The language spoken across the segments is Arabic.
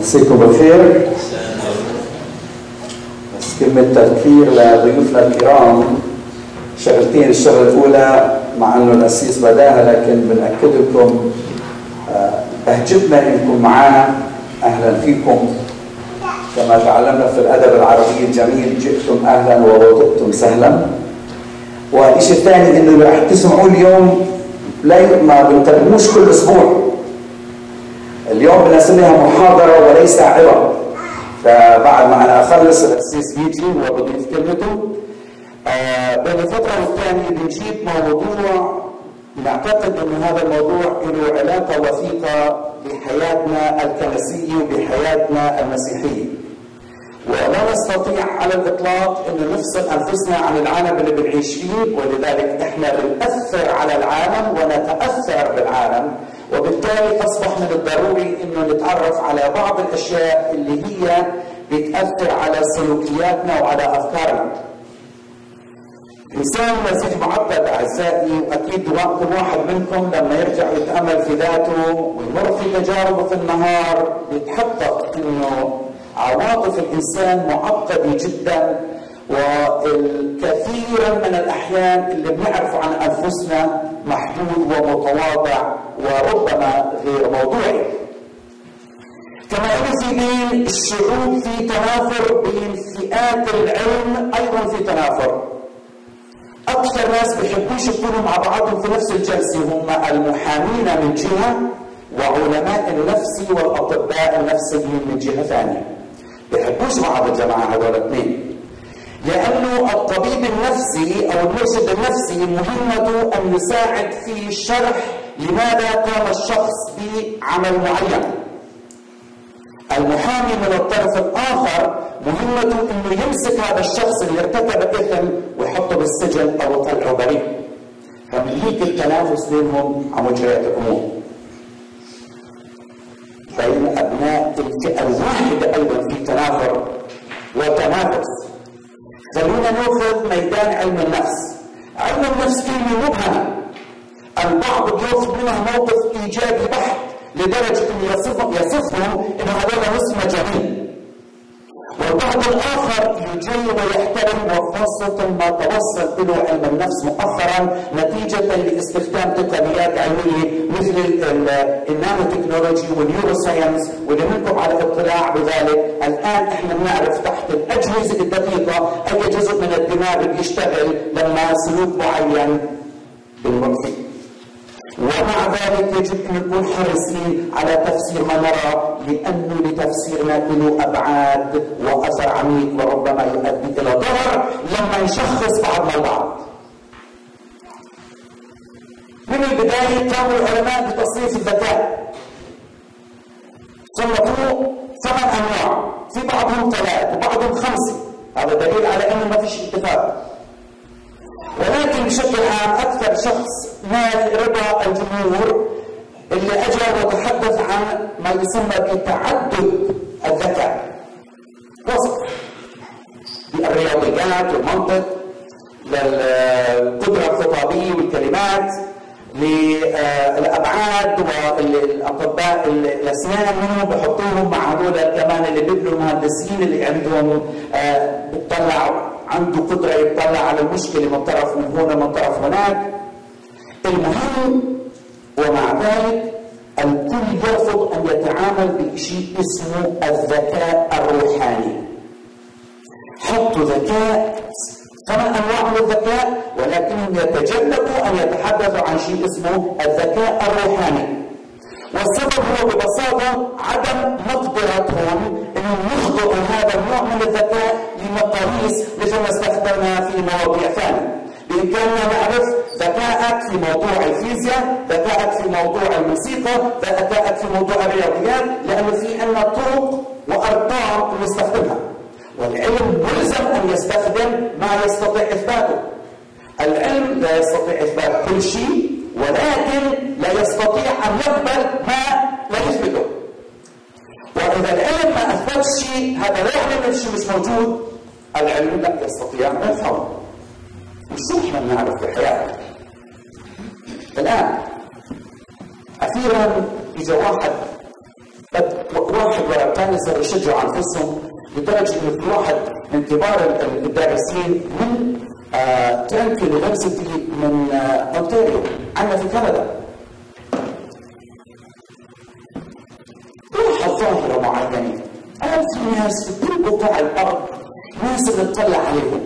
مسيكم بالخير بس كلمة تذكير لضيوفنا الكرام شغلتين الشغلة الأولى مع أنه الأسيس بداها لكن بنأكد لكم أهجبنا إنكم معنا أهلا فيكم كما تعلمنا في الأدب العربي الجميل جئتم أهلا ووطئتم سهلا والشيء الثاني انه رح تسمعوا اليوم لا ما بنترجموش كل أسبوع اليوم بنسميها محاضرة وليس عظه فبعد ما أنا أخلص الاسيس بيجي هو كلمته آه بين الفترة والثانية بنجيب موضوع نعتقد إنه هذا الموضوع له علاقة وثيقة بحياتنا الكنسية وبحياتنا المسيحية. ولا نستطيع على الإطلاق إن نفصل أنفسنا عن العالم اللي بنعيش فيه ولذلك إحنا بنأثر على العالم ونتأثر بالعالم. وبالتالي اصبح من الضروري إنه نتعرف على بعض الأشياء اللي هي بتأثر على سلوكياتنا وعلى أفكارنا. إنسان مزيج معقد أعزائي واكيد كل واحد منكم لما يرجع يتأمل في ذاته ويمر في تجاربه في النهار بيتحقق إنه عواطف الإنسان معقدة جدا والكثير من الأحيان اللي بنعرفه عن أنفسنا محدود ومتواضع وربما غير موضوعي. كما في بين الشعوب في تنافر بين فئات العلم أيضا في تنافر. أكثر ناس بيحبوش يكونوا مع بعضهم في نفس الجلسة هم المحامين من جهة وعلماء النفس والأطباء النفسيين من جهة ثانية. بيحبوش بعض الجماعة هذول الاثنين لأنه الطبيب النفسي أو المرشد النفسي مهمته أن يساعد في شرح لماذا قام الشخص بعمل معين. المحامي من الطرف الآخر مهمته إنه يمسك هذا الشخص اللي ارتكب إثم ويحطه بالسجن أو يطلعه بريء. فمن هيك التنافس بينهم على مجريات الأمور بين أبناء الفئة الواحدة أيضا في تنافر وتنافس خلونا ناخذ ميدان علم النفس. علم النفس كلمه مبهمه البعض بياخذ منها موقف إيجابي بحت لدرجة انه يصفهم يصفهم انه هذول نص مجانين والبعض الآخر يجي ويحترم وخاصه ما توصل إلى علم النفس مؤخرا نتيجة لاستخدام تقنيات علمية مثل ال nanotechnology وال neuroscience واللي منكم على اطلاع بذلك. الآن إحنا بنعرف تحت الأجهزة الدقيقة أي جزء من الدماغ بيشتغل لما سلوك معين ومع ذلك يجب أن نكون حريصين على تفسير ما نرى لأنه لتفسيرنا له أبعاد وأثر عميق وربما يؤدي إلى ضرر لما نشخص بعضنا البعض. من البداية قاموا العلماء بتصنيف الذكاء. صنفوه ثمان أنواع، في بعضهم ثلاث وبعضهم خمسة، هذا دليل على أنه ما فيش اتفاق. ولكن بشكل عام أكثر شخص نال رضا الجمهور اللي اجى وتحدث عن ما يسمى بتعدد الذكاء. وصف بالرياضيات والمنطق للقدرة الخطابية والكلمات للأبعاد والأطباء الأسنان منهم بحطوهم مع هذول كمان اللي بيبنوا المهندسين اللي عندهم بتطلع عنده قدرة يطلع على المشكلة من طرف من هنا من طرف هناك. المهم ومع ذلك الكل يرفض أن يتعامل بشيء اسمه الذكاء الروحاني. حطوا ذكاء ثمان أنواع من الذكاء ولكنهم يتجنبوا ان يتحدثوا عن شيء اسمه الذكاء الروحاني. والسبب هو ببساطة عدم مقدرتهم انهم يخضعوا هذا النوع من الذكاء لمقاييس مثل ما استخدمنا في مواضيع ثانية بإمكاننا نعرف ذكائك في موضوع الفيزياء، ذكائك في موضوع الموسيقى، ذكائك في موضوع الرياضيات، لأنه في عندنا طرق وأرقام نستخدمها. والعلم ملزم أن يستخدم ما يستطيع إثباته. العلم لا يستطيع إثبات كل شيء ولكن لا يستطيع أن يقبل. واذا العلم ما اثبت شيء هذا لا يعني الشيء مش موجود. العلم لا يستطيع أن يفهمه. وشو إحنا بنعرف في حياتنا الآن أخيرا اجى واحد واحد ورا الثاني صاروا يشجعوا أنفسهم لدرجة إنه في واحد من كبار الدارسين من ترنك يونيفرستي من أونتاريو عندنا في كندا قال في ناس بقاع الأرض ناس بنطلع عليهم.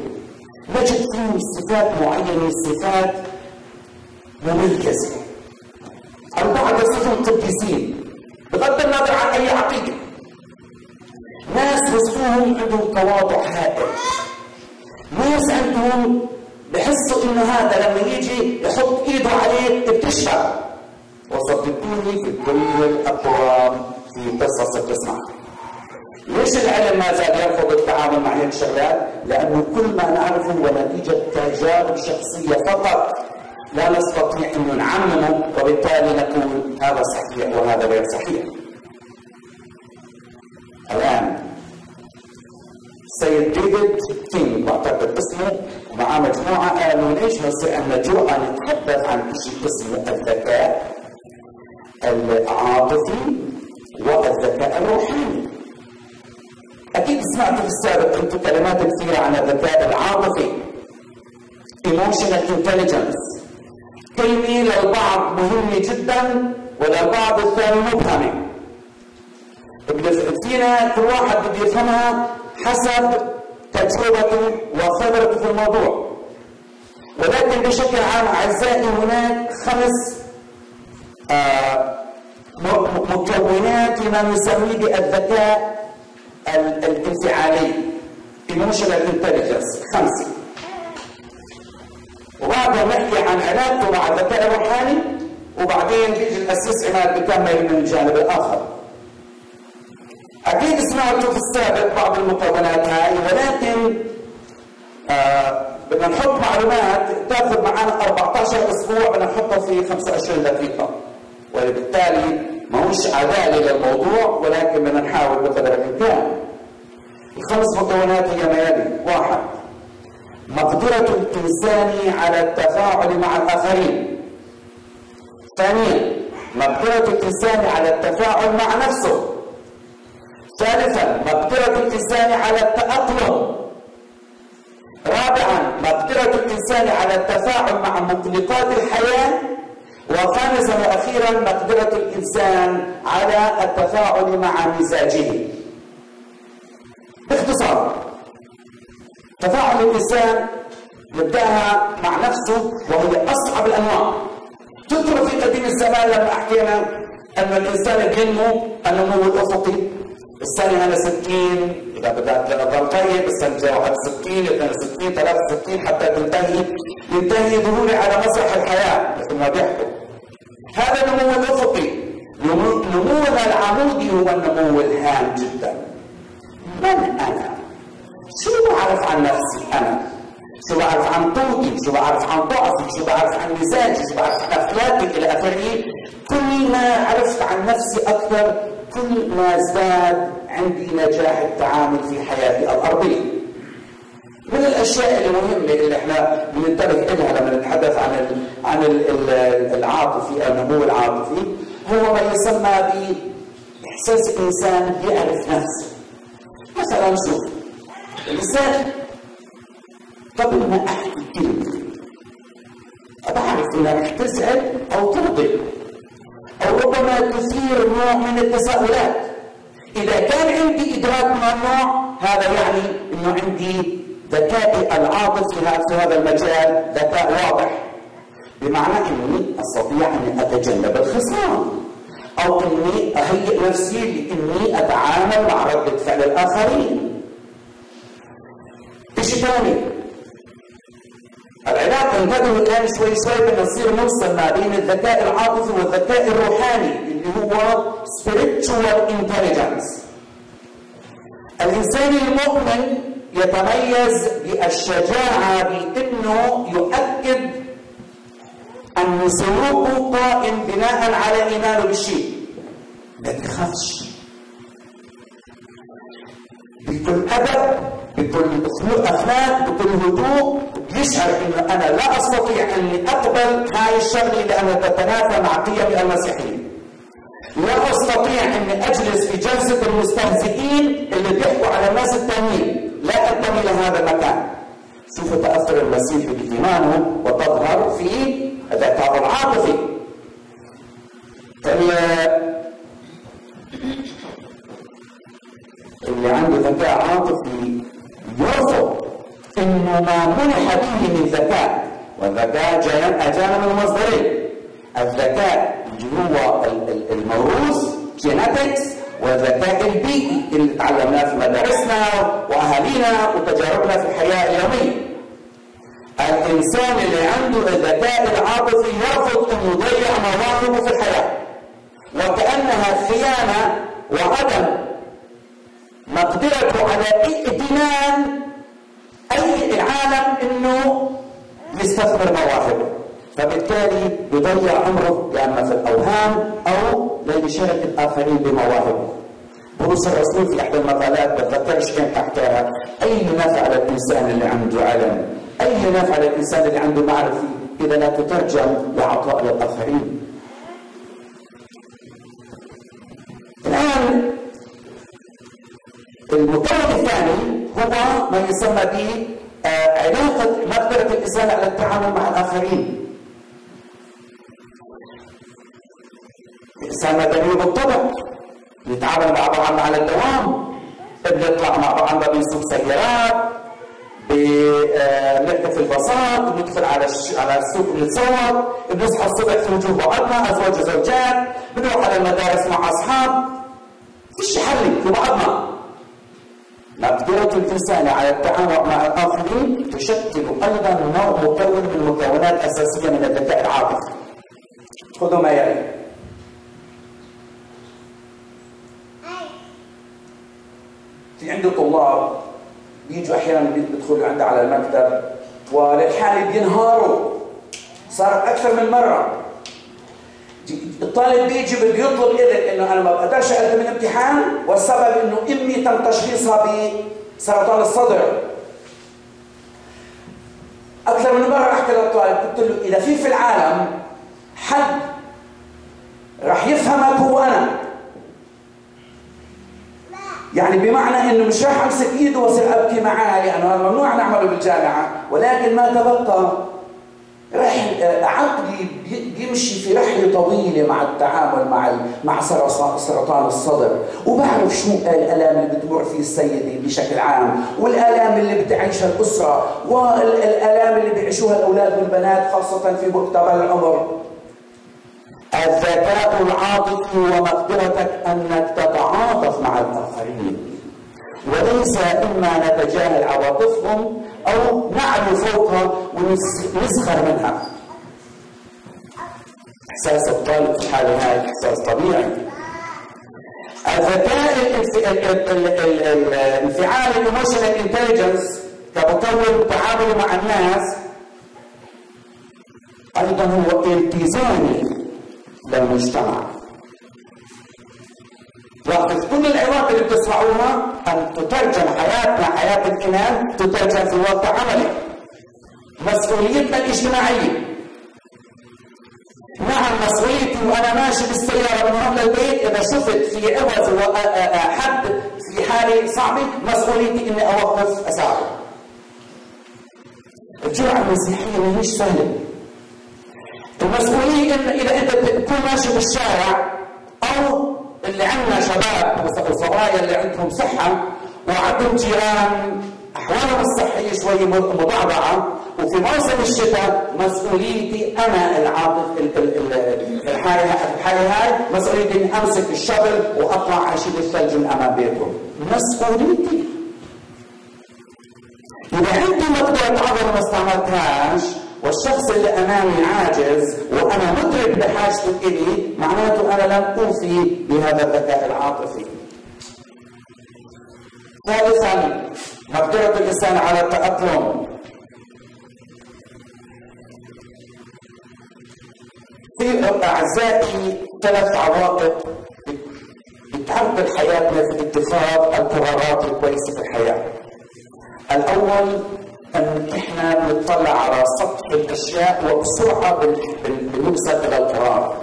نجد فيهم صفات معينة صفات مميزة. البعض يصفهم قديسين بغض النظر عن أي عقيدة. ناس وصفوهم عندهم تواضع هائل. ناس عندهم بحسوا إنه هذا لما يجي يحط إيده عليك بتشفى وصدقوني في كل الأقوام. في قصص بتسمع ليش العلم ما زال يرفض التعامل مع هيك شغلات؟ لأنه كل ما نعرفه هو نتيجة تجارب شخصية فقط لا نستطيع أن نعممه وبالتالي نقول هذا صحيح وهذا غير صحيح. الآن سيد ديفيد كينج بعتقد اسمه مع مجموعه قالوا ليش نستطيع أن نجرؤ نتحدث عن شيء اسمه الذكاء العاطفي والذكاء الروحاني. أكيد سمعتوا في السابق أنتم كلمات كثيرة عن الذكاء العاطفي. Emotional intelligence. كلمه للبعض مهمه جدا وللبعض الثاني مبهمه فينا كل واحد بده يفهمها حسب تجربته وخبرته في الموضوع. ولكن بشكل عام أعزائي هناك خمس آه مكونات لما نسميه بالذكاء الانفعالي. Emotional intelligence. خمسة. وبعدها نحكي عن علاقته مع الذكاء الروحاني وبعدين بيجي الاسيس عماد بكمل من الجانب الآخر. أكيد سمعتوا في السابق بعض المكونات هاي ولكن آه بدنا نحط معلومات تأخذ معنا 14 أسبوع بدنا نحطها في 25 دقيقة. وبالتالي ما هوش عداله للموضوع ولكن بدنا نحاول بقدر الإمكان. الخمس مكونات هي ما يلي. واحد مقدرة الإنسان على التفاعل مع الآخرين. ثانيا مقدرة الإنسان على التفاعل مع نفسه. ثالثا مقدرة الإنسان على التأقلم. رابعا مقدرة الإنسان على التفاعل مع مقلقات الحياة. وخامسا وأخيرا مقدرة الإنسان على التفاعل مع مزاجه. باختصار تفاعل الإنسان يبدأها مع نفسه وهي أصعب الأنواع. تذكر في قديم الزمان لما حكينا أن الإنسان بينمو النمو الأفقي. السنة أنا 60 إذا بدأت أضل طيب السنة 61 62 63 حتى تنتهي ينتهي ظهوري على مسرح الحياة مثل ما بيحكوا. هذا النمو الأفقي نمونا العمودي هو النمو الهام جدا من أنا؟ شو بعرف عن نفسي أنا؟ شو بعرف عن قوتي؟ شو بعرف عن ضعفي؟ شو بعرف عن مزاجي؟ شو بعرف عن أخلاقي إلى آخره؟ كل ما عرفت عن نفسي أكثر كل ما ازداد عندي نجاح التعامل في حياتي الأرضية من الأشياء المهمه اللي إحنا بننتبه لها لما نتحدث عن ال عن ال العاطفي النمو العاطفي هو ما يسمى بإحساس الانسان يعرف نفسه. مثلا شوف الإنسان قبل ما أحكي كلمة. بعرف إنك تزعل أو تغضب أو ربما تثير نوع من التساؤلات. إذا كان عندي إدراك من النوع هذا يعني أنه عندي ذكائي العاطفي في هذا المجال ذكاء واضح بمعنى أني أستطيع أن أتجنب الخصام أو أني أهيئ نفسي لأني أتعامل مع ردة فعل الآخرين شيء ثاني العلاقة انتبهوا الآن شوي شوي بنصير نوصل ما بين الذكاء العاطفي والذكاء الروحاني اللي هو spiritual intelligence. الإنسان المؤمن يتميز بالشجاعة بأنه يؤكد أن سلوكه قائم بناء على إيمانه بالشيء. ما تخافش. بكل أدب بكل أخلاق بكل هدوء يشعر إنه أنا لا أستطيع أني أقبل هاي الشغلة لانها تتنافى مع قيمي المسيحية لا أستطيع أني أجلس في جلسة المستهزئين اللي بيحكوا على الناس التانيين لا انتمي لهذا المكان. سوف تاثر المسيح بايمانه وتظهر في ذكاء العاطفي اللي عنده ذكاء عاطفي يرفض إنه ما منح به من ذكاء والذكاء جاء من مصدرين الذكاء اللي هو الموروث جيناتكس والذكاء البيئي اللي تعلمناه في مدارسنا وأهالينا وتجاربنا في الحياة اليومية. الإنسان اللي عنده الذكاء العاطفي يرفض انه يضيع مواهبه في الحياة. وكأنها خيانة وعدم مقدرته على ائتمان أي العالم إنه يستثمر مواهبه. فبالتالي يضيع عمره يا اما في الأوهام أو ليشارك الآخرين بمواهبه. بولس الرسول في إحدى المقالات بتذكرش كان تحتها اي نفع للانسان اللي عنده علم، اي نفع للانسان اللي عنده معرفة إذا لا تترجم لعطاء للآخرين. الآن المكون الثاني هو ما يسمى ب آه، علاقة مقدرة الإنسان على التعامل مع الآخرين الانسان مدني بالطبع يتعامل مع بعض على الدوام. بنطلع مع بعض بنسوق سيارات بنركب الباصات بندخل على على السوق نتصور. بنصحى الصبح في وجوه بعضنا أزواج وزوجات بنروح على المدارس مع أصحاب. فيش حل في بعضنا. مقدرة الإنسان على التعامل مع الآخرين تشكل أيضا نوع مكون من مكونات أساسية من الذكاء العاطفي. خذوا ما يلي. في عنده طلاب بيجوا أحيانا بيدخلوا عنده على المكتب وللحالة بينهاروا. صار أكثر من مرة. الطالب بيجي بده يطلب إذن إنه أنا ما بقدرش أقدم الامتحان والسبب إنه أمي تم تشخيصها بسرطان الصدر. أكثر من مرة أحكي للطالب قلت له إذا في في العالم حد راح يفهمك هو أنا يعني بمعنى إنه مش راح أمسك إيده وأصير أبكي معاه لأنه ممنوع نعمله بالجامعة. ولكن ما تبقى راح عقلي بيمشي في رحلة طويلة مع التعامل مع مع سرطان الصدر. وبعرف شو الالام اللي بتمر فيه السيدة بشكل عام والالام اللي بتعيشها الأسرة والالام اللي بيعيشوها الأولاد والبنات خاصة في مقتبل العمر. الذكاء العاطفي ومقدرتك أنك تتعاطف مع الآخرين. وليس إما نتجاهل عواطفهم أو نعلو فوقها ونسخر منها. إحساس الطالب في الحاله هاي إحساس طبيعي. الذكاء الانفعال ال emotional intelligence كمكون تعامل مع الناس أيضا هو التزامي للمجتمع لاحظ كل العبارات اللي بتسمعوها أن تترجم حياتنا حياة الإنسان تترجم في واقع عملي. مسؤوليتنا الاجتماعية. نعم مسؤوليتي وأنا ماشي بالسيارة من هون للبيت إذا شفت في عوز حد في حالة صعبة مسؤوليتي إني أوقف أساعده. الجرعة المسيحية مش سهلة. المسؤولية إن إذا أنت تكون ماشي بالشارع أو اللي عندنا شباب وصبايا اللي عندهم صحة وعندهم جيران أحوالهم الصحية شوي مضعضعة وفي موسم الشتاء مسؤوليتي أنا العاطف الحالة الحالة هاي مسؤوليتي إني أمسك الشبل وأطلع أشيل الثلج من أمام بيتهم. مسؤوليتي. إذا عندي مقدرة عظمة ما استعملتهاش والشخص اللي أمامي عاجز وأنا مدرك بحاجته إلي معناته أنا لم أوفي بهذا الذكاء العاطفي. ثالثا مقدرة الإنسان على التأقلم. في أعزائي ثلاث عواقب بتعرض حياتنا في اتخاذ القرارات الكويسة في الحياة. الأول أن إحنا بنطلع على سطح الأشياء وبسرعة بنوصل إلى القرار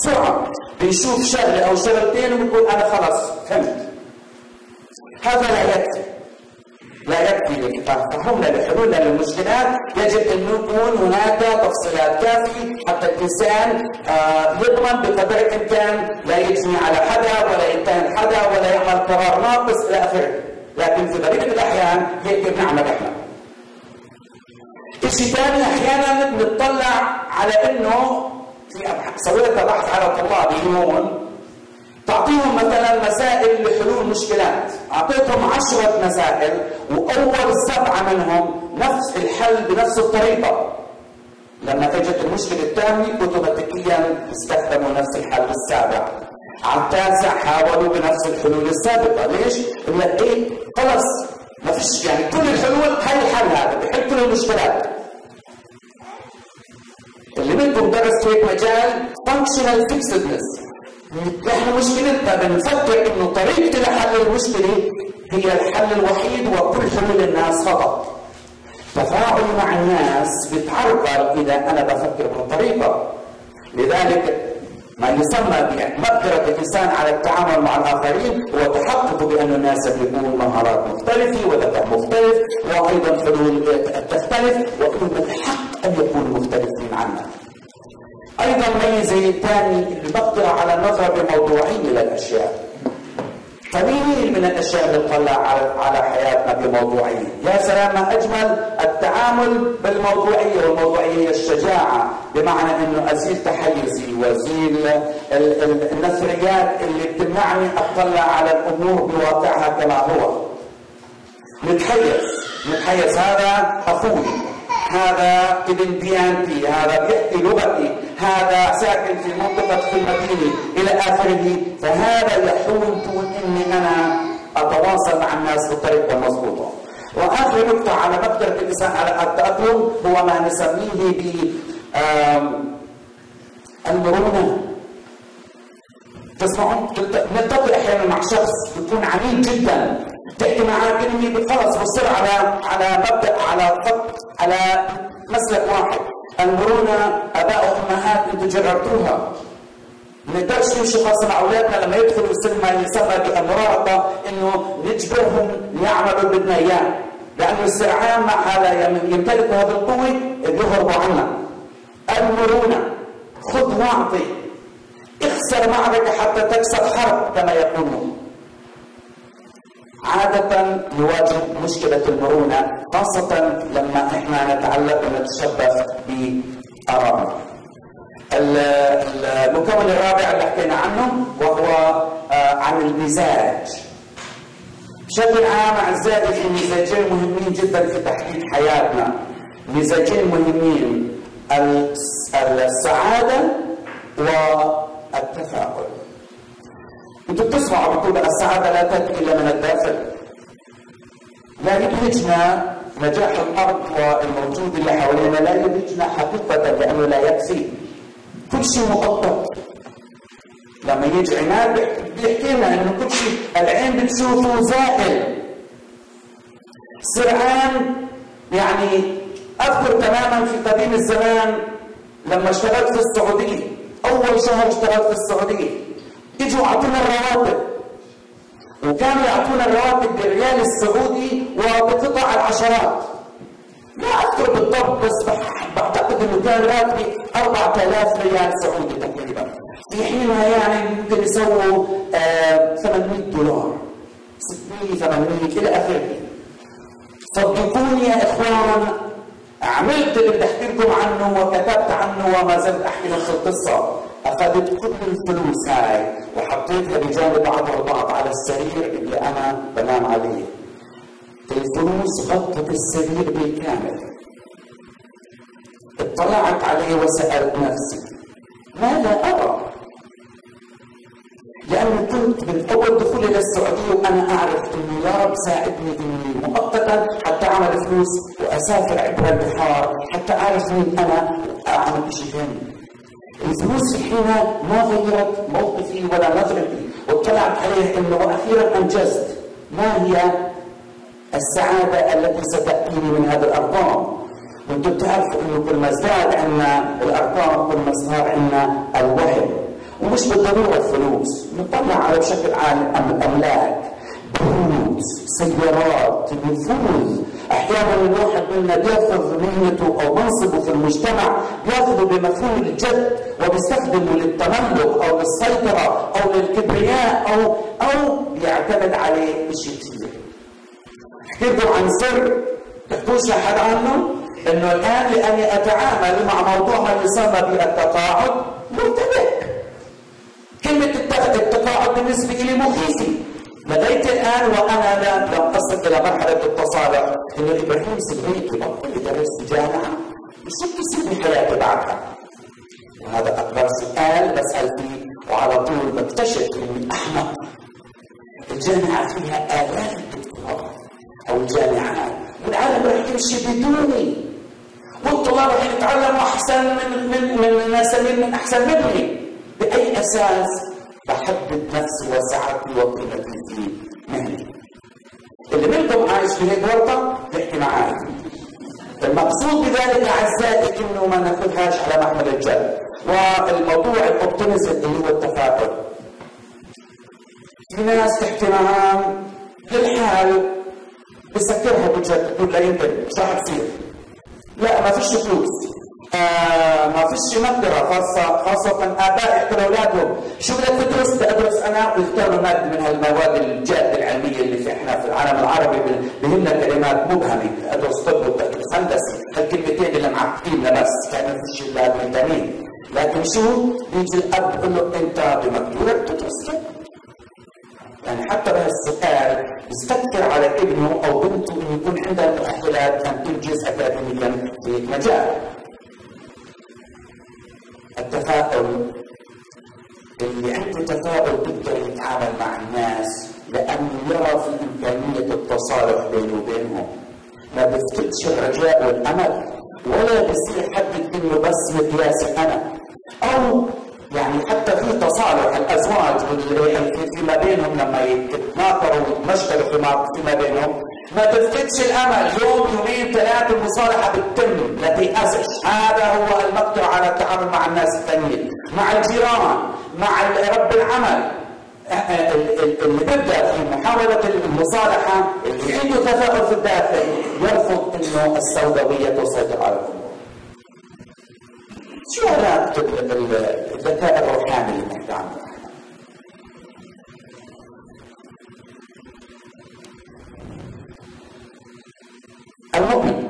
بسرعة. بيشوف شغلة أو شغلتين وبيقول أنا خلاص فهمت. هذا لا يكفي. لا يكفي فهمنا لحلول للمشكلات. يجب أن يكون هناك تفصيلات كافية حتى الإنسان آه، يضمن بقدر الإمكان لا يجني على حدا ولا يتهم حدا ولا يعمل قرار ناقص إلى آخره. لكن في غالبيه الأحيان هيك بنعمل إحنا. ثاني أحيانا بنطلع على إنه في سويت بحث على طلابي هون تعطيهم مثلا مسائل لحلول مشكلات. أعطيتهم عشرة مسائل وأول سبعة منهم نفس الحل بنفس الطريقة. لما اجت المشكلة الثانية اوتوماتيكيا استخدموا نفس الحل السابع على التاسع حاولوا بنفس الحلول السابقة. ليش؟ لك إيه؟ خلص. ما فيش يعني كل الحلول هاي الحل هذا بحل كل المشكلات. اللي بدهم درس هيك مجال functional fixedness. نحن مشكلتنا بنفكر إنه طريقة لحل المشكلة هي الحل الوحيد وكل حلول الناس خطأ تفاعلي مع الناس بيتعرقل إذا أنا بفكر بطريقة لذلك ما يسمى بمقدرة الإنسان على التعامل مع الآخرين هو تحقق بأن الناس يكون مهارات مختلفة وذكاء مختلف وأيضا حلول تختلف ومن الحق أن يكونوا مختلفين عنها. أيضا ميزة ثاني المقدرة على النظر بموضوعية للأشياء. قليل من الأشياء اللي تطلع على حياتنا بموضوعية، يا سلام ما أجمل التعامل بالموضوعية، والموضوعية هي الشجاعة، بمعنى إنه أزيل تحيزي وأزيل النثريات اللي بتمنعني أطلع على الأمور بواقعها كما هو. نتحيز، نتحيز. هذا أخوي، هذا ابن ديانتي هذا بيحكي لغتي هذا ساكن في منطقة في المدينة إلى آخره. فهذا يحول دون إني أنا أتواصل مع الناس بطريقة مضبوطة. وآخر نقطة على مقدرة الإنسان على التأقلم هو ما نسميه ب المرونة. تسمعون نلتقي أحيانا مع شخص بيكون عنيد جدا. تحكي معاه كلمه خلص بصير على على مبدأ على خط على مسلك واحد. المرونة أباء وامهات أنتم جربتوها. ما نقدرش نمشي خاصة مع أولادنا لما يدخلوا سن ما يسمى بالمراهقة إنه نجبرهم يعملوا اللي بدنا إياه. لأنه السرعان مع هذا يمتلك هذه القوة يهربوا عنها المرونة خذ واعطي. اخسر معركة حتى تكسب حرب كما يقولون عادة نواجه مشكلة المرونة خاصة لما إحنا نتعلق ونتشبث بآرائنا. المكون الرابع اللي حكينا عنه وهو آه، عن المزاج. بشكل عام أعزائي في مزاجين مهمين جدا في تحديد حياتنا. مزاجين مهمين السعادة والتفاؤل. أنتم بتسمعوا بتقول السعاده لا تأتي إلا من الداخل. لا يدهجنا نجاح الأرض والموجود اللي حوالينا. لا يدهجنا حقيقة لأنه لا يكفي. كل شيء مخطط لما يجي عماد بيحكي لنا إنه كل شيء العين بتشوفه زائل. سرعان يعني أذكر تماما في قديم الزمان لما اشتغلت في السعودية. أول شهر اشتغلت في السعودية. إجوا أعطونا الرواتب. وكانوا يعطونا الرواتب بالريال السعودي وبقطع العشرات. لا أذكر بالضبط بس بعتقد إنه كان راتبي 4000 ريال سعودي تقريبا. في حينها يعني ممكن يسووا آه 800 دولار. 600 800 إلى آخره. صدقوني يا اخوان عملت اللي بدي أحكي لكم عنه وكتبت عنه وما زلت أحكي نفس القصة. أخذت كل الفلوس هاي وحطيتها بجانب بعضها البعض على السرير اللي أنا بنام عليه. الفلوس غطت السرير بالكامل. اطلعت عليه وسألت نفسي ماذا أرى؟ لأني كنت من أول دخولي للسعودية وأنا أعرف إنه يا رب ساعدني إني مؤقتا حتى أعمل فلوس وأسافر عبر البحار حتى أعرف مين أنا وأعمل شيء ثاني. الفلوس حينها ما غيرت موقفي ولا نظرتي واطلعت عليه انه وأخيرا أنجزت. ما هي السعادة التي ستاتيني من هذه الأرقام؟ وأنتم بتعرفوا إنه كل ما ازداد عندنا الأرقام كل ما صار عندنا الوهم ومش بالضرورة الفلوس. نطلع على بشكل عام الاملاك بيوت سيارات نفوذ أحيانا الواحد منا بيأخذ مهنته أو منصبه في المجتمع بيأخذه بمفهوم الجد وبيستخدمه للتملك أو للسيطرة أو للكبرياء أو أو بيعتمد عليه بشيء كثير لكم عن سر تحكوش لحد عنه؟ إنه الآن لأني أتعامل مع موضوع ما يسمى بالتقاعد كلمة التقاعد بالنسبة لي مخيفة. لغايه الآن وأنا لا لم اصل إلى مرحلة التصالح. انه إبراهيم سبريتي بطل يدرس جامعة. شو بصير بحياتي بعدها؟ وهذا أكبر سؤال بسال فيه وعلى طول بكتشف إني أحمق. الجامعة فيها الاف الدكتوراه أو الجامعات والعالم راح تمشي بدوني والطلاب راح يتعلموا أحسن من من من من أحسن مني. بأي أساس؟ بحدد نفسي وسعتي وقيمتي في مهنتي اللي منكم عايش في هيك ورطه يحكي معي المقصود بذلك اعزائي إنه ما ناخذهاش على محمل الجد. والموضوع ال optimism اللي هو التفاؤل. في ناس تحكي معاه للحال بسكرها بجد تقول لا يمكن مش راح تصير. لا ما فيش فلوس. ما فيش مقدرة خاصة خاصة آباء يحكوا لأولادهم شو بدك تدرس؟ بدي أدرس أنا ويختاروا مادة من هالمواد الجادة العلمية اللي في إحنا في العالم العربي بهمنا كلمات مبهمة أدرس طب وتأكيد هندسي هالكلمتين اللي معقدين بس كان ما فيش إلا هالميدانين لكن شو؟ بيجي الأب بيقول له أنت بمقدورك تدرس يعني حتى بهالسؤال يستكثر على ابنه أو بنته إنه يكون عندها مؤهلات ان تنجز اكاديميا في مجال التفاؤل. اللي عنده تفاؤل بيقدر يتعامل مع الناس لأنه يرى في إمكانية التصالح بينه وبينهم. ما بيفقدش الرجاء والأمل ولا بصير يحدد إنه بس مقياسي أنا أو يعني حتى في تصالح الأزواج فيما بينهم لما يتناقروا ويتمشكلوا فيما بينهم. ما تفقدش الأمل. يوم يومين ثلاثة المصالحة بتتم لا تيأسش هذا هو المقدرة على التعامل مع الناس الثانيين. مع الجيران. مع رب العمل. اللي بيبدا في محاولة المصالحة اللي عنده تفاؤل في الداخل يرفض إنه السوداوية تسيطر على الأمور. شو علاقة الذكاء الروحاني اللي بنحكي عنه؟ المؤمن.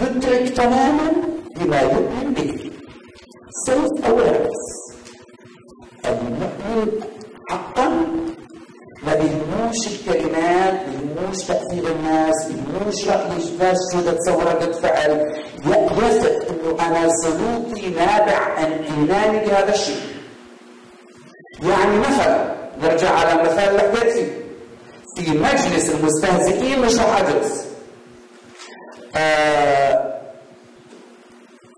يدرك تماما بما يؤمن به. self awareness المؤمن حقا ما بيهموش الكلمات ما بيهموش تأثير الناس بيهموش رأي الناس شو تتصور ردة فعل. يثق إنه أنا سلوكي نابع عن إيماني بهذا الشيء. يعني مثلا نرجع على المثال اللي حكيت فيه في مجلس المستهزئين مش اجلس آه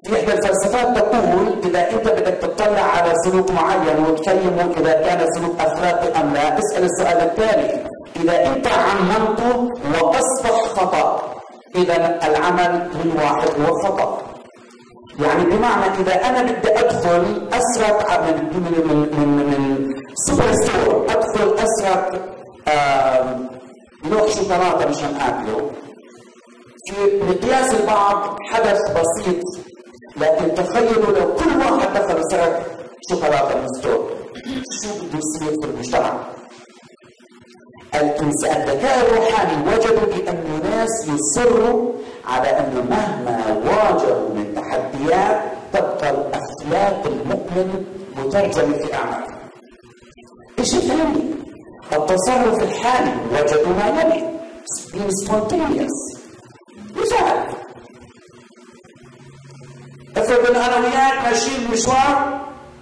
في إحدى الفلسفات تقول إذا أنت بدك تطلع على سلوك معين وتقيمه إذا كان سلوك اخلاقي أم لا اسأل السؤال التالي. إذا أنت عممته وأصبح خطأ إذا العمل من واحد هو خطأ. يعني بمعنى إذا أنا بدي أدخل اسرق من من من من, من super store أدخل اسرق لوح شوكولاتة مشان أكله في مقياس البعض حدث بسيط لكن تخيلوا لو كل واحد دخل سرق شوكولاتة من store شو بده يصير في المجتمع؟ الذكاء الروحاني وجدوا بأن ناس يصروا على انه مهما واجهوا من تحديات تبقى الأخلاق المؤمن مترجمة في اعماله. شيء ثاني التصرف الحالي وجدوا ما يلي being spontaneous. مثال افرض ان أنا وياك ماشيين مشوار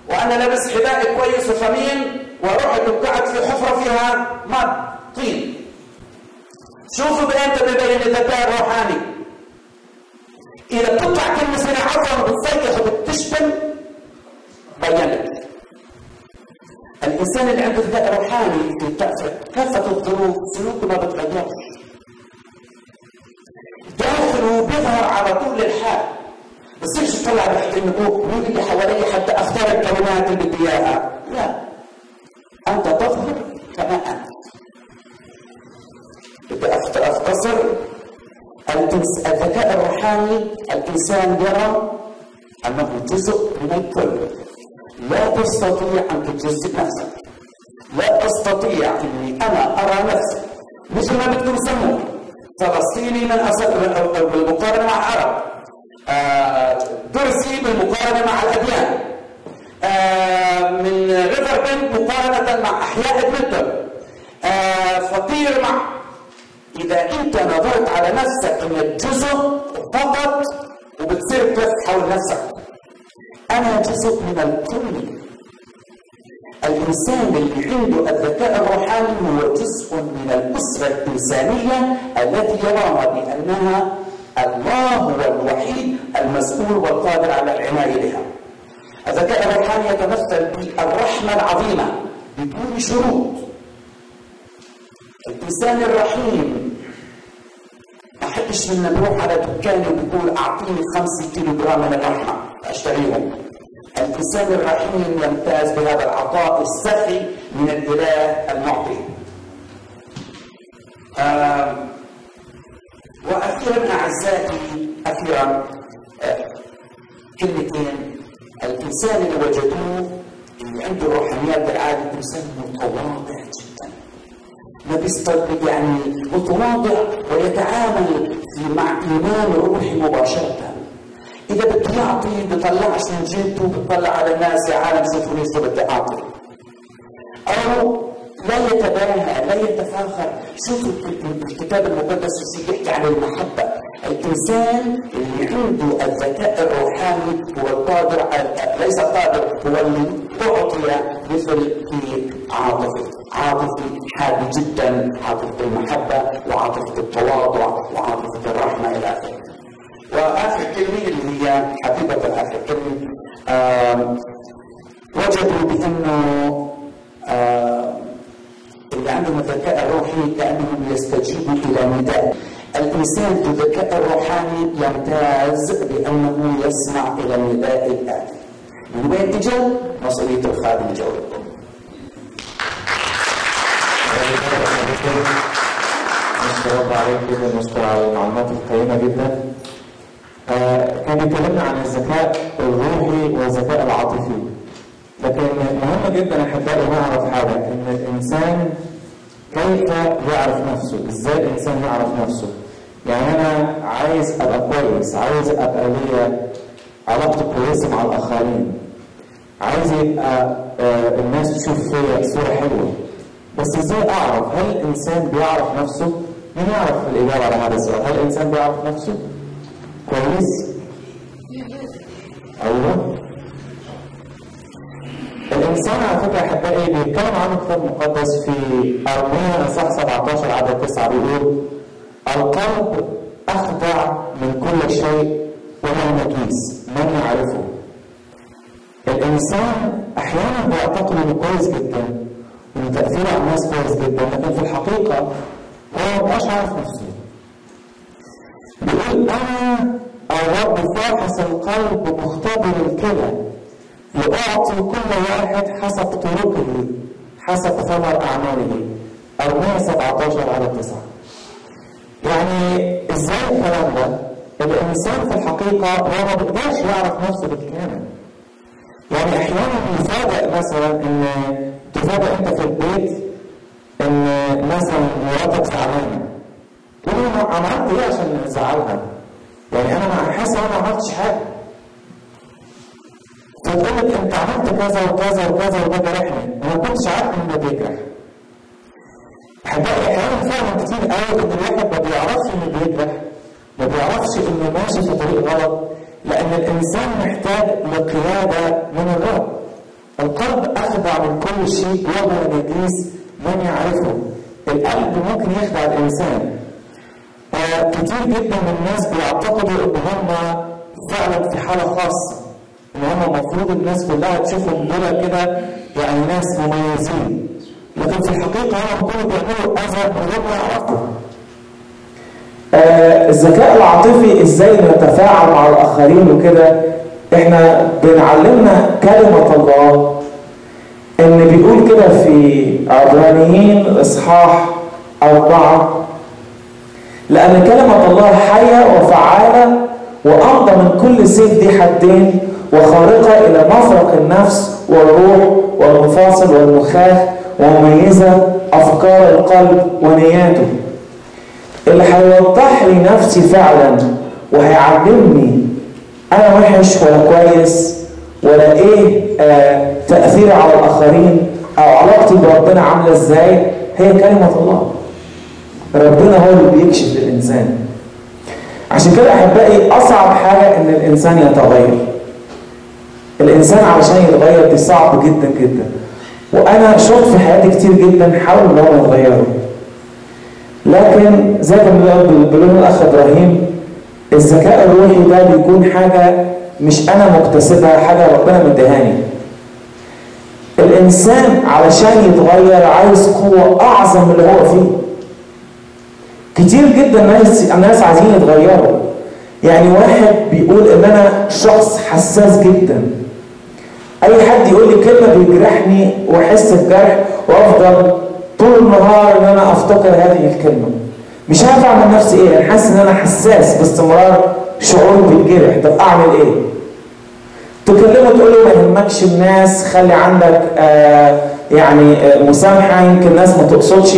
وأنا لابس حذاء كويس وثمين ورحت وقعت في حفرة فيها ماء طين. شوفوا بأنت ببين الذكاء الروحاني إذا بتطلع كلمة سنة عفوا وبتصيح وبتشتم بينت. الإنسان اللي عنده ذكاء روحاني في كافه الظروف سلوكه ما بتغيرش. داخله بيظهر على طول الحال. بصيرش طلع بحكي إنه مين اللي حوالي حتى أختار الكلمات اللي بدي اياها لا. أنت تظهر كما أنت. بدي أختصر. الذكاء الروحاني الإنسان يرى أنه جزء من الكل. تستطيع أن تجزئ نفسك لا أستطيع إني أنا أرى نفسي. مثل ما بدكم سموه فلسطيني من اصل بالمقارنة مع العرب. آه، درسي بالمقارنة مع الأديان. آه، من ريفر بنت مقارنة مع أحياء ادمنتون آه، فقير مع. إذا أنت نظرت على نفسك انك جزء فقط وبتصير تلف حول نفسك. أنا جزء من الكل. الإنسان اللي عنده الذكاء الروحاني هو جزء من الأسرة الإنسانية التي يراها بأنها الله هو الوحيد المسؤول والقادر على العناية بها. الذكاء الروحاني يتمثل بالرحمة العظيمة بدون شروط. الإنسان الرحيم ما حدش منا بيروح على دكان وبيقول أعطيني خمسة كيلو جرام من الرحمة أشتريهم. الإنسان الرحيم يمتاز بهذا العطاء السخي من الإله المعطي. وأخيرا أعزائي أخيرا آه كلمتين. الإنسان اللي وجدوه اللي عنده روحانيات العالم إنسان متواضع جدا. ما بيستطيع يعني متواضع ويتعامل مع إيمان روحي مباشرة. إذا بده يعطي بيطلعش من جيبته بيطلع على الناس يا عالم شوفوا شو بدي أعطي. أو لا يتباهى لا يتفاخر. شوفوا الكتاب المقدس يحكي عن المحبة. الإنسان اللي عنده الذكاء الروحاني هو القادر ليس القادر هو اللي اعطي مثل في عاطفة. عاطفة حاد جدا عاطفة المحبة وعاطفة التواضع وعاطفة الرحمة إلى آخره. وآخر كلمة اللي هي حبيبة آخر كلمة وجدوا بأنه اللي عندهم الذكاء الروحي كأنهم يستجيبوا إلى نداء. الإنسان ذو الذكاء الروحاني يمتاز بأنه يسمع إلى النداء الآتي. من وين اجى؟ مسؤوليه الخادم يجاوبكم نشكر الله عليك جدا نشكر على المعلومات القيمه جدا كان بيكلمنا عن الذكاء الروحي والذكاء العاطفي. لكن مهم جدا احبائي نعرف حاجة إن الإنسان كيف يعرف نفسه؟ إزاي الإنسان يعرف نفسه؟ يعني أنا عايز أبقى كويس عايز أبقى ليا علاقتي كويسة مع الآخرين. عايز يبقى آه الناس تشوف فيا صورة حلوة. بس إزاي أعرف؟ هل الإنسان بيعرف نفسه؟ مين يعرف الإجابة على هذا السؤال؟ هل الإنسان بيعرف نفسه؟ كويس؟ أيوه. الإنسان على فكرة احبائي بيتكلم عنه الكتاب المقدس في ارميا اصحاح 17 عدد 9 بيقول القلب اخدع من كل شيء وهو نجيس. من يعرفه؟ الإنسان أحيانا بيعتقد إنه كويس جدا وإن تأثيره على الناس كويس جدا لكن في الحقيقة هو ما عارف نفسه. بيقول أنا الرب فاحص القلب مختبر الكلى. لأعطي كل واحد حسب طرقه حسب ثمر أعماله. أرمية 17 على 9 يعني إزاي الكلام ده؟ الإنسان في الحقيقة هو ما بيقدرش يعرف نفسه بالكامل. يعني أحيانا بيفاجئ مثلا إن تفاجئ أنت في البيت إن مثلا مراتك زعلانة. له عملت إيه عشان تزعلها؟ يعني أنا حاسس إن أنا ما عملتش حاجة. فتقول أنت عملت كذا وكذا وكذا وده جرحني. أنا ما كنتش عارف ان ده بيجرح. احبائي أحيانا فعلا كتير قوي إن الواحد ما بيعرفش إنه بيجرح ما بيعرفش إنه ماشي في طريق غلط لأن الإنسان محتاج لقيادة من الرب. القلب أخدع من كل شيء وهو نجيس من يعرفه. القلب ممكن يخدع الإنسان. كتير جدا من الناس بيعتقدوا إن هم فعلا في حالة خاصة إن هم المفروض الناس كلها تشوفهم دول كده يعني ناس مميزين. لكن في الحقيقة هم كانوا بيعملوا أذى من غير ما يعرفوا. آه الذكاء العاطفي إزاي نتفاعل مع الآخرين وكده؟ إحنا بنعلمنا كلمة الله إن بيقول كده في عبرانيين إصحاح أربعة لأن كلمة الله حية وفعالة وأمضى من كل سيف ذي حدين وخارقة إلى مفرق النفس والروح والمفاصل والمخاخ ومميزة أفكار القلب ونياته. اللي هيوضح لي نفسي فعلا وهيعلمني أنا وحش ولا كويس ولا إيه آه تأثيري على الآخرين أو علاقتي بربنا عاملة إزاي هي كلمة الله. ربنا هو اللي بيكشف للإنسان عشان كده أحبائي أصعب حاجة إن الإنسان يتغير. الإنسان علشان يتغير دي صعب جدا جدا. وأنا شفت في حياتي كتير جدا حاولوا إن هم يتغيروا. لكن زي ما بيقول الأخ إبراهيم الذكاء الروحي ده بيكون حاجة مش أنا مكتسبها حاجة ربنا مديهاني الإنسان علشان يتغير عايز قوة أعظم اللي هو فيه. كتير جدا ناس الناس عايزين يتغيروا. يعني واحد بيقول إن أنا شخص حساس جدا. أي حد يقول لي كلمة بيجرحني وأحس بجرح وأفضل طول النهار إن أنا أفتكر هذه الكلمة. مش عارف اعمل نفسي إيه؟ أنا حاسس إن أنا حساس باستمرار شعور بالجرح. طب أعمل إيه؟ تكلمه تقول له ما يهمكش الناس خلي عندك آه يعني آه مسامحة. يمكن الناس ما تقصدش.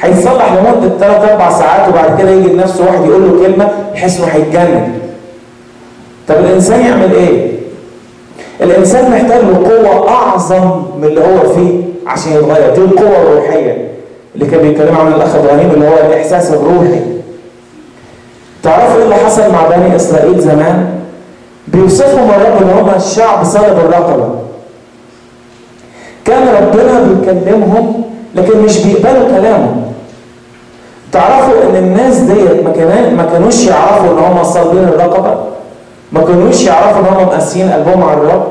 هيتصلح لمدة 3 4 ساعات وبعد كده يجي لنفسه واحد يقول له كلمة يحس إنه هيتجنن. طب الإنسان يعمل إيه؟ الإنسان محتاج له قوه أعظم من اللي هو فيه عشان يتغير، دي القوة الروحية اللي كان بيتكلم عنها الأخ إبراهيم اللي هو الإحساس الروحي. تعرفوا إيه اللي حصل مع بني إسرائيل زمان؟ بيوصفهم الرب إن هم الشعب صلب الرقبة. كان ربنا بيكلمهم لكن مش بيقبلوا كلامه تعرفوا إن الناس ديت ما كان ما كانوش يعرفوا إن هم صلبين الرقبة؟ ما كانوش يعرفوا إن هم مقاسيين قلبهم على الرب؟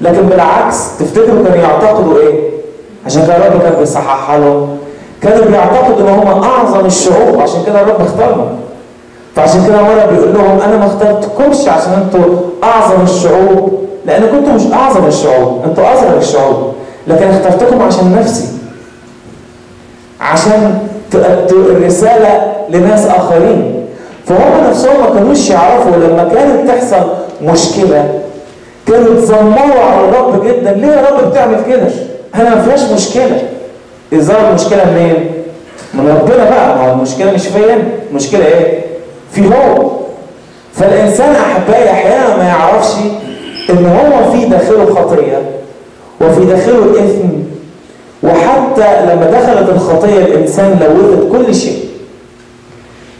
لكن بالعكس تفتكروا كانوا يعتقدوا إيه؟ عشان كده الرب كان بيصححها لهم. كانوا بيعتقدوا إن هم أعظم الشعوب عشان كده الرب اختارهم. فعشان كده مرة بيقول لهم أنا ما اخترتكمش عشان أنتوا أعظم الشعوب لأن كنتوا مش أعظم الشعوب أنتوا اصغر الشعوب. لكن اخترتكم عشان نفسي. عشان الرسالة لناس آخرين فهم نفسهم ما كانوش يعرفوا لما كانت تحصل مشكلة كانوا يتذمروا على الرب جدا ليه يا رب بتعمل كده؟ أنا ما فيهاش مشكلة إزاي المشكلة منين؟ من ربنا بقى ما هو المشكلة مش فيا المشكلة إيه؟ في هو فالإنسان أحبائي أحيانا ما يعرفش إن هو في داخله خطية وفي داخله إثم وحتى لما دخلت الخطية الإنسان لوثت كل شيء.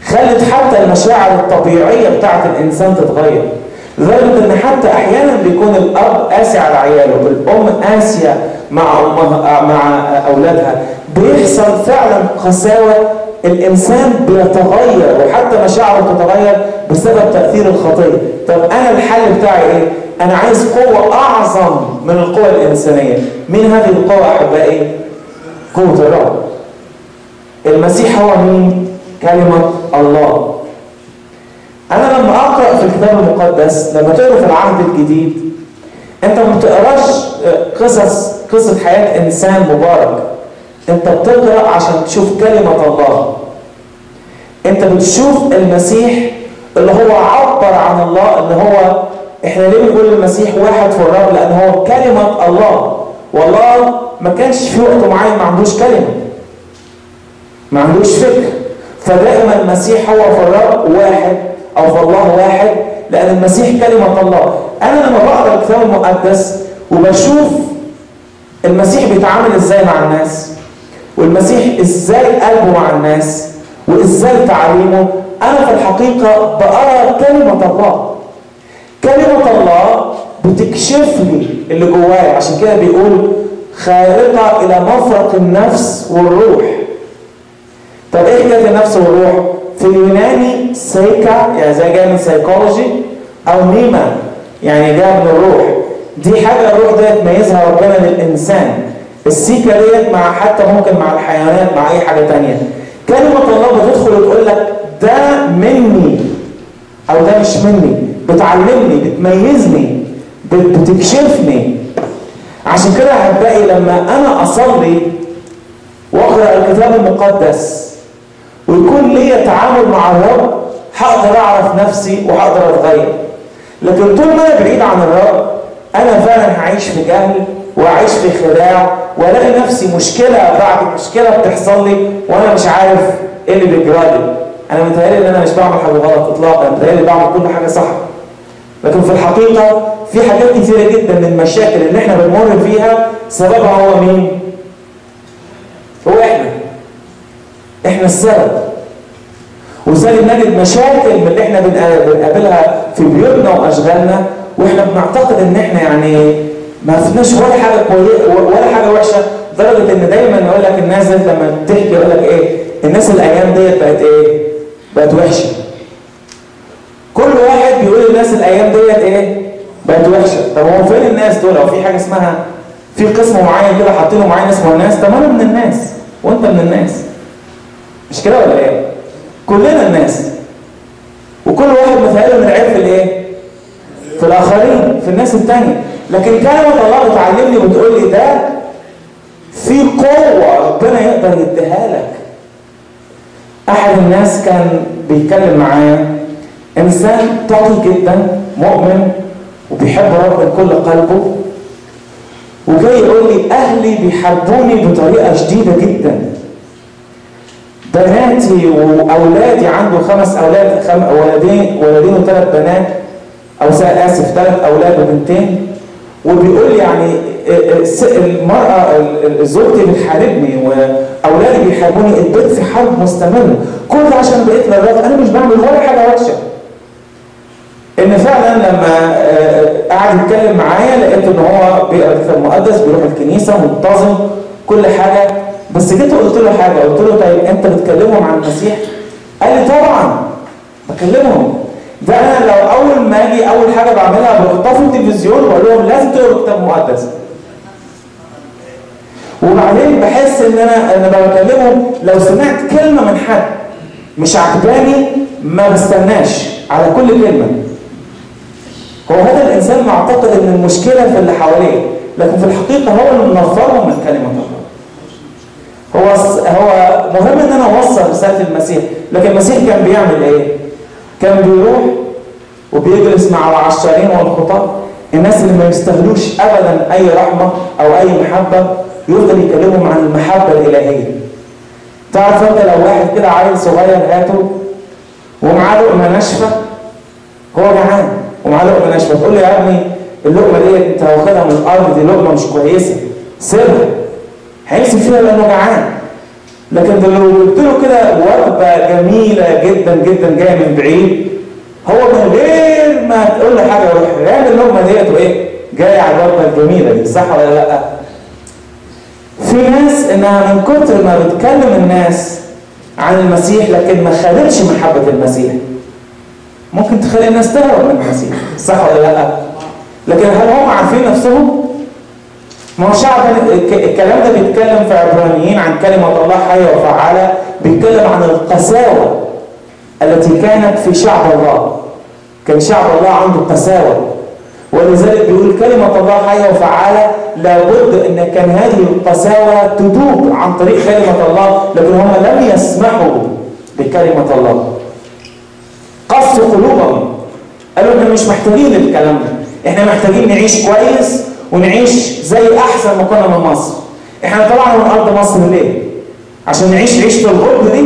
خلت حتى المشاعر الطبيعية بتاعت الإنسان تتغير. لدرجة إن حتى أحيانا بيكون الأب قاسي على عياله والأم قاسية مع مع أولادها. بيحصل فعلا قساوة الإنسان بيتغير وحتى مشاعره تتغير بسبب تأثير الخطية طب أنا الحل بتاعي إيه؟ أنا عايز قوة أعظم من القوة الإنسانية مين هذه القوة أحبائي؟ قوة الرب المسيح هو مين؟ كلمة الله أنا لما أقرأ في الكتاب المقدس لما تقرأ في العهد الجديد أنت ما بتقراش قصص قصة حياة إنسان مبارك أنت بتقرأ عشان تشوف كلمة الله. أنت بتشوف المسيح اللي هو عبر عن الله اللي هو إحنا ليه بنقول المسيح واحد في الرب لأن هو كلمة الله. والله ما كانش في وقت معين ما عندوش كلمة. ما عندوش فكر. فدائما المسيح هو في الرب واحد أو في الله واحد لأن المسيح كلمة الله. أنا لما بقرأ الكتاب المقدس وبشوف المسيح بيتعامل إزاي مع الناس والمسيح إزاي قلبه مع الناس وإزاي تعليمه؟ أنا في الحقيقة بقرأ كلمة الله. كلمة الله بتكشف لي اللي جوايا. عشان كده بيقول خارقة إلى مفرق النفس والروح. طب إيه حكاية النفس والروح؟ في اليوناني سيكا يعني زي جاي من سيكولوجي أو نيما يعني جاي من الروح. دي حاجة الروح دي تميزها ربنا للإنسان. السيكا ديت مع حتى ممكن مع الحيوانات مع أي حاجة تانية. كلمة الله بتدخل وتقول لك ده مني. أو ده مش مني. بتعلمني بتميزني بت- بتكشفني. عشان كده احبائي لما أنا أصلي وأقرأ الكتاب المقدس ويكون لي تعامل مع الرب هقدر أعرف نفسي وهقدر أتغير. لكن طول ما أنا بعيد عن الرب أنا فعلا هعيش في جهل واعيش في خداع وألاقي نفسي مشكلة بعد مشكلة بتحصل لي وأنا مش عارف إيه اللي بيجرى لي أنا متهيألي إن أنا مش بعمل حاجة غلط اطلاقا متهيألي بعمل كل حاجة صح. لكن في الحقيقة في حاجات كثيره جدا من المشاكل اللي إحنا بنمر فيها سببها هو مين؟ هو إحنا. إحنا السبب. وزي نجد مشاكل من اللي إحنا بنقا- بنقابلها في بيوتنا وأشغالنا وإحنا بنعتقد إن إحنا يعني ما فيناش ولا حاجة كويسه ولا حاجة وحشة لدرجه إن دايما يقول لك الناس لما تحكي يقول لك إيه الناس الأيام ديت بقت إيه؟ بقت وحشة. كل واحد بيقول الناس الأيام ديت إيه؟ بقت وحشة، طب هو فين الناس دول؟ أو في حاجة اسمها في قسم معين كده حاطينه معين اسمه الناس، طب أنا من الناس وأنت من الناس. مش كده ولا إيه؟ كلنا الناس وكل واحد متهيأله من العيب في الإيه؟ في الآخرين في الناس التانية لكن كلمة الله بتعلمني وبتقول لي ده في قوة ربنا يقدر يديها لك. أحد الناس كان بيتكلم معايا إنسان تقي جدا مؤمن وبيحب رب من كل قلبه وجاي يقول لي أهلي بيحبوني بطريقة شديدة جدا. بناتي وأولادي عنده خمس أولاد خم... ولدين ولدين وثلاث بنات أو آسف ثلاث أولاد وبنتين. وبيقول لي يعني الس- المرأة ال- ال- زوجتي بتحاربني واولادي بيحاربوني البيت في حرب مستمر كل ده عشان بقيت للرب أنا مش بعمل ولا حاجة وحشة. إن فعلا لما آه، قعد يتكلم معايا لقيت إن هو بيقرأ الكتاب المقدس بيروح الكنيسة منتظم كل حاجة. بس جيت وقلت له حاجة. قلت له طيب أنت بتكلمهم عن المسيح؟ قال لي طبعا. بكلمهم. ده أنا لو أول ما أجي أول حاجة بعملها بخطف التلفزيون وأقول لهم لازم تقروا الكتاب المقدس. وبعدين بحس إن أنا أنا بكلمهم لو سمعت كلمة من حد مش عجباني ما بستناش على كل كلمة. هو هذا الإنسان معتقد إن المشكلة في اللي حواليه لكن في الحقيقة هو اللي منفرهم من كلمة الله. هو هو مهم إن أنا أوصل رسالة المسيح لكن المسيح كان بيعمل إيه؟ كان بيروح وبيجلس مع العشارين والخطاة الناس اللي ما يستاهلوش ابدا أي رحمة أو أي محبة يفضل يكلمهم عن المحبة الإلهية. تعرف أنت لو واحد كده عيل صغير هاته ومعاه لقمة ناشفة؟ هو جعان ومعاه لقمة ناشفة. تقول له يا ابني اللقمة دي أنت واخدها من الأرض دي لقمة مش كويسة. سيبها. هيمسك فيها لأنه جعان. لكن ده لو قلت له كده وجبه جميلة جدا جدا جاية من بعيد هو من غير ما تقول له حاجة يروح رامي اللقمة ديت وإيه؟ جاي على الوجبة الجميلة دي صح ولا لأ؟ في ناس إنها من كتر ما بتكلم الناس عن المسيح لكن ما خدتش محبة المسيح ممكن تخلي الناس تهرب من المسيح صح ولا لأ؟ لكن هل هم عارفين نفسهم؟ ما هو شعب الكلام ده بيتكلم في عبرانيين عن كلمة الله حية وفعالة بيتكلم عن القساوة التي كانت في شعب الله. كان شعب الله عنده قساوة. ولذلك بيقول كلمة الله حية وفعالة لابد إن كان هذه القساوة تدوب عن طريق كلمة الله لكن هم لم يسمحوا بكلمة الله. قسوا قلوبهم. قالوا إحنا مش محتاجين للكلام ده. إحنا محتاجين نعيش كويس ونعيش زي أحسن ما كنا من مصر. إحنا طلعنا من أرض مصر ليه؟ عشان نعيش عيشة الغرب دي.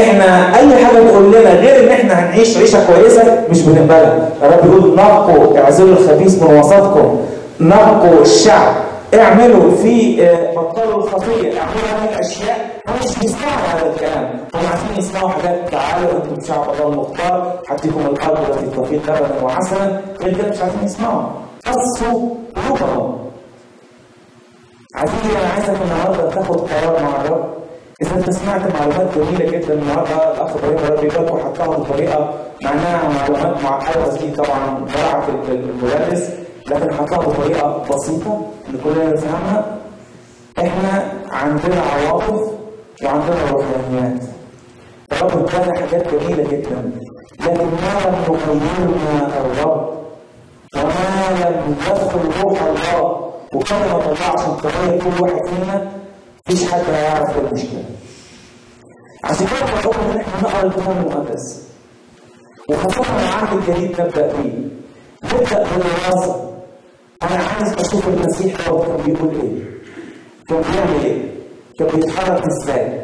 إحنا أي حاجة تقول لنا غير إن إحنا هنعيش عيشة كويسة مش بنقبلها الرب بيقول نقوا اعزلوا الخبيث من وسطكم. نقوا الشعب. اعملوا في آه، بطلوا الخطيه اعملوا هذه الأشياء. مش بيسمعوا هذا الكلام. هم عايزين يسمعوا حاجات. تعالوا أنتم شعب الله المختار. هديكم الأرض التي تفيض لبنا وعسلا غير كده مش عايزين يسمعوا. قصوا قلوبهم عزيزي أنا عايزك النهارده تاخد قرار مع الرب. إذا أنت سمعت معلومات جميلة جدا النهارده الأخ إبراهيم الرب يبارك وحطها بطريقة مع انها معلومات معقدة دي طبعا ضرعت المدرس لكن حطها بطريقة بسيطة لكلنا نفهمها إحنا عندنا عواطف وعندنا روحانيات. الرب ادانا حاجات جميلة جدا. لكن ما لم يغيرنا الرب؟ وما لم يدخل روح الله الله عشان تغير كل واحد فينا مفيش حد هيعرف إيه المشكلة. عشان كده بقول إن إحنا نقرأ الكتاب المقدس. وخاصة العهد الجديد نبدأ فيه. نبدأ بالوراثة. أنا عايز أشوف المسيح هو كان بيقول إيه؟ كان بيعمل إيه؟ كان بيتحرك إزاي؟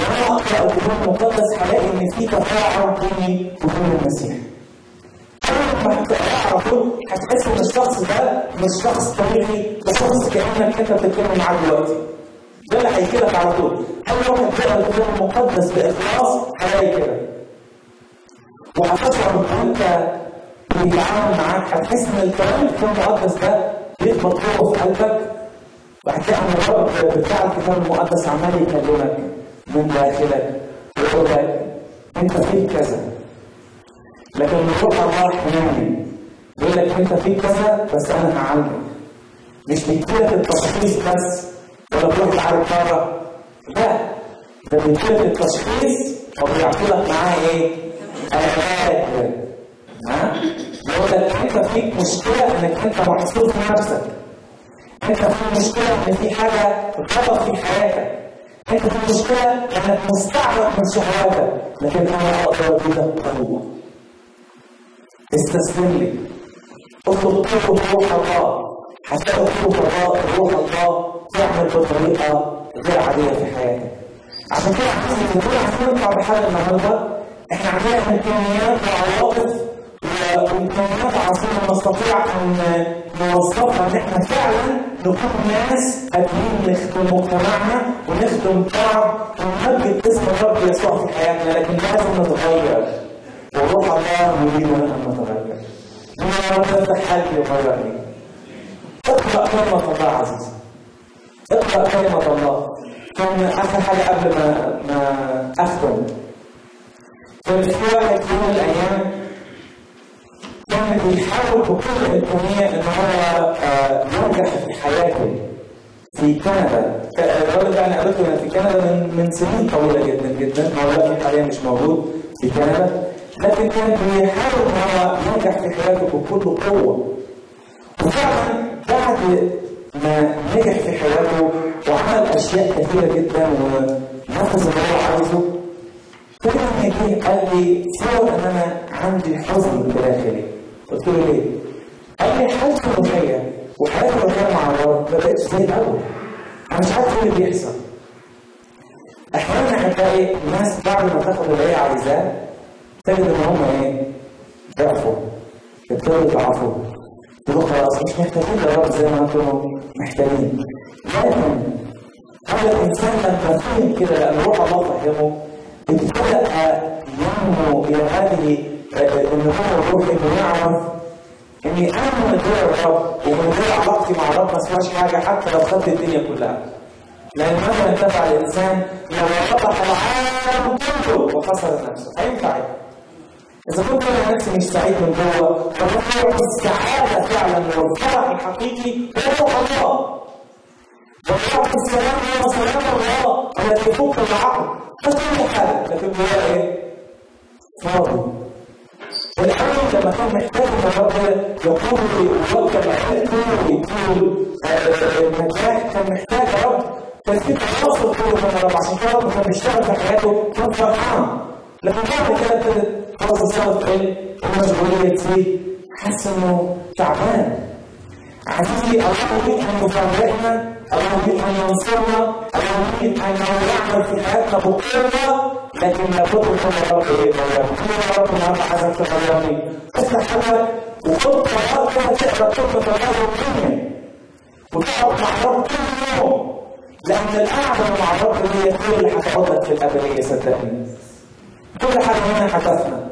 وأنا أقرأ الكتاب المقدس هلاقي إن في تفاعل بيني وبين المسيح. أول ما تعرفه هتحس إن الشخص ده مش شخص طبيعي ده شخص كأنك أنت بتتكلم معاه دلوقتي. ده اللي هيجيلك على طول. أول ما تقرأ الكتاب المقدس بإخلاص هلاقي كده. وهتشعر إن أنت بيتعامل معاك هتحس ان الكلام الكتاب المقدس ده بيخبط جوه في قلبك وهتلاقي ان الرب بتاع الكتاب المقدس عمال يكلمك من داخلك ويقول لك انت فيك كذا لكن روح الله حناني يقول لك أنت فيك كذا بس أنا هعلمك مش بيديلك التشخيص بس ولا تروح تعالج بره لا ده بيديلك التشخيص وبيعطي لك معاه إيه؟ العلاج ها؟ يقول لك أنت فيك مشكلة إنك أنت محسوس بنفسك. أنت في مشكلة إن في حاجة غلط في حياتك. أنت في مشكلة إنك مستعبد من شهواتك، لكن أنا أقدر اديلك قوه. استسلم لي. اطلب قوه روح الله. هتلاقي قوه الله روح الله تعمل بطريقة غير عادية في حياتك. عشان كده عايزين نقول عايزين نطلع بحاجة النهارده إحنا عندنا امكانيات وعواطف وامكانيات عظيمة نستطيع أن نوظفها إن إحنا فعلا نكون ناس قادرين نخدم مجتمعنا ونخدم بعض ونمجد اسم الرب يسوع في حياتنا لكن لازم نتغير وروح الله يريد ان نتغير. يا رب افتح قلبي وغيرني. اقرا كلمة الله عزيزي. اقرا كلمة الله. كان اخر حاجة قبل ما ما اختم. كان في واحد في يوم من الأيام كان بيحاول بكل إمكانية إن هو ينجح في حياته في كندا الراجل ده أنا قابلته في كندا من من سنين طويلة جدا جدا هو دلوقتي حاليا مش موجود في كندا لكن كان بيحاول إن هو ينجح في حياته بكل قوة وفعلا بعد ما نجح في حياته وعمل أشياء كثيرة جدا ونفذ اللي هو عايزه فكرة إن جه قال لي سبب إن أنا عندي حزن داخلي قلت له ليه؟ قال لي حالتي الروحية وحياتي الروحية مع الله ما بقتش زي الأول. أنا مش عارف إيه اللي بيحصل. أحيانا هتلاقي ناس بعد ما تاخد اللي هي عايزاه تجد إن هم إيه؟ ضعفوا. ابتدوا يضعفوا. يقولوا خلاص مش محتاجين للرب زي ما أنتم محتاجين. لكن هذا الإنسان لما فهم كده لأن روح الله فهمه ابتدأ ينمو إلى هذه النمو الروحي إنه يعرف اني أنا من غير الرب ومن غير علاقتي مع الرب ما اسواش حاجة حتى لو خدت الدنيا كلها. لأن ماذا ينتفع الإنسان لو فتح العالم كله وخسر نفسه؟ هينفع إيه؟ إذا كنت أنا نفسي مش سعيد من جوه فالروح السعاده فعلا والفرح الحقيقي هو الله. والرب السلام هو سلام الله الذي يفوق العقل. كل حاجة لكن هو إيه؟ فاضي الأول لما كان محتاج إن الرب يقول ويوكل عيلته ويديله النجاح كان محتاج رب تواصل كله من الرب عشان كده الرب كان بيشتغل في حياته كان فرحان لكن بعد كده ابتدت الصلاة تقل المشغولية تزيد حاسس إنه تعبان عزيزي الله يريد أن يفرحنا الله يريد أن ينصرنا الله يريد أن يعمل في حياتنا بقوة لكن لابد يكون الرب يغيرنا كل الرب النهارده عايزك تغيرني افتح قلبك وخد قرار كده تقدر تطلب تغير الدنيا وتقعد مع الرب كل يوم لأن القعدة مع الرب هي كل اللي هتقعدك في الأبدية صدقني كل حاجة هنا هتفنى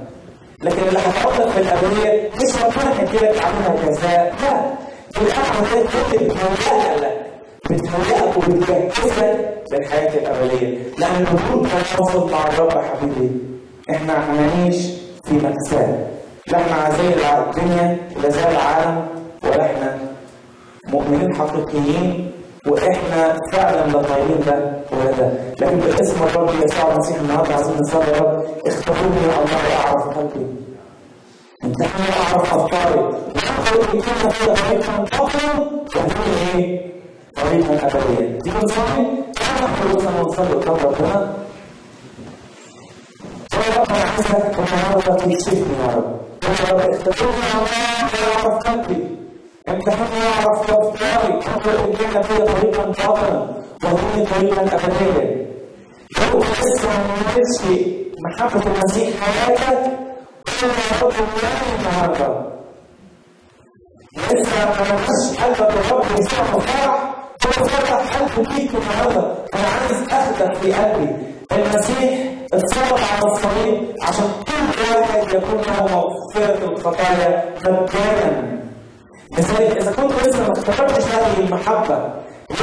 لكن اللي هتقعدك في الأبدية مش ربنا هيديلك عليها جزاء. لا القعدة دي كل بتهيأ لك. بتهيئك وبتجهزك للحياة الأبدية لأن الوجود تواصل مع الرب يا حبيبي. إحنا هنعيش في مأساة. لا إحنا عايزين الدنيا لا زال العالم ولا إحنا مؤمنين حقيقيين. وإحنا فعلا لا طايلين ده ولا ده. لكن باسم الرب يسوع المسيح النهارده عايزين نصلي يا رب اختبروني يا الله أعرف قلبي. امتحني واعرف أفكاري. واخد يكون فيها طريقا فقط وتكون إيه؟ طريقا ابديا دي نصلي تعالى نحن نصلي قدام ربنا يا رب أنا عايزك النهارده تكشفني يا رب يا رب اختبرني واعرف قلبي امتحني واعرف افكاري أنظر ان كان فيها طريقا باطلا وهي طريقا ابديا لو لسه ما عملتش محبه المسيح حياتك يا رب الله النهارده لسه ما عملتش قلبك الرب يسوع فرح هو فتح قلبه فيك النهارده. أنا عايز أخدك في قلبي. المسيح اتصرف على الصليب عشان كل واحد يكون له مغفرة الخطايا مجانا. لذلك إذا كنت لسه ما اختبرتش هذه المحبة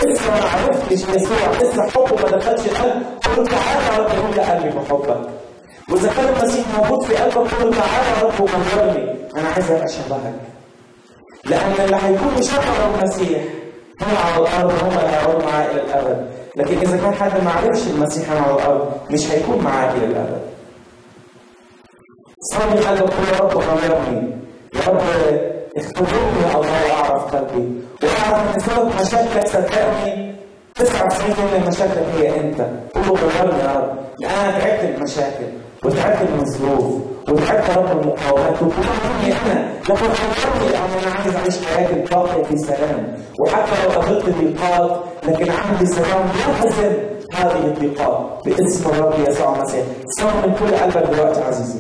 لسه ما عرفتش يسوع لسه حبه ما دخلش القلب قل تعالى رب املى قلبي بحبك. وإذا كان المسيح موجود في قلبك قل تعالى رب وغيرني أنا عايز أبقى شبهك. لأن اللي هيكون شبه المسيح هنا على الأرض هم اللي هيقعدوا معاه إلى الأبد. لكن إذا كان حد ما عرفش المسيح على الأرض مش هيكون معاه إلى الأبد. صلي قلبك قول يا رب غيرني يا رب اختبرني يا الله وأعرف قلبي. وأعرف إن سبب مشاكلك صدقني 99% من مشاكلك هي أنت. قول له غيرني يا رب. لأن أنا تعبت من المشاكل وتعبت من الظروف وتعبت يا رب المقاومات وكل مني أنا لكن غيرني لأن أنا عايز أعيش حياتي الباقية في سلام. وحتى لو قابلت ضيقات لكن عندي سلام يحزن هذه الضيقات باسم الرب يسوع المسيح. صار من كل قلبك دلوقتي عزيزي.